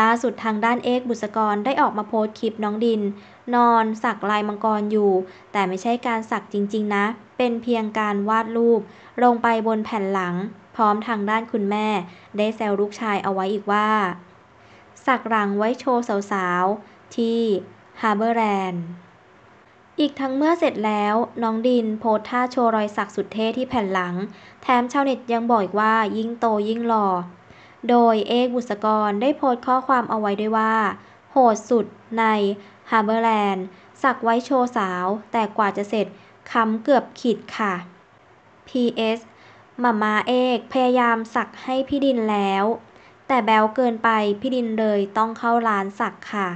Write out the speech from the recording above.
ล่าสุดทางด้านเอกบุษกรได้ออกมาโพสต์คลิปน้องดิน นอนสักลายมังกรอยู่ แต่ไม่ใช่การสักจริงๆนะ เป็นเพียงการวาดรูป ลงไปบนแผ่นหลัง พร้อมทางด้านคุณแม่ ได้แซวลูกชายเอาไว้อีกว่า สักหลังไว้โชว์สาวๆ ที่ฮาร์เบอร์แลนด์อีกทั้งเมื่อเสร็จแล้วน้องดินโพสท่าโชว์รอยสักสุดเท่ที่แผ่นหลัง แถมชาวเน็ตยังบอกอีกว่ายิ่งโตยิ่งหล่อ โดยเอกบุษกรได้โพสต์ข้อความเอาไว้ด้วยว่า โหดสุดในฮาร์เบอร์แลนด์สักไว้โชว์สาว แต่กว่าจะเสร็จค้ำเกือบขีดค่ะ PS มาม๊าเอกพยายามสักให้พี่ดินแล้ว แต่เบลอเกินไปพี่ดินเลยต้องเข้าร้านสักค่ะ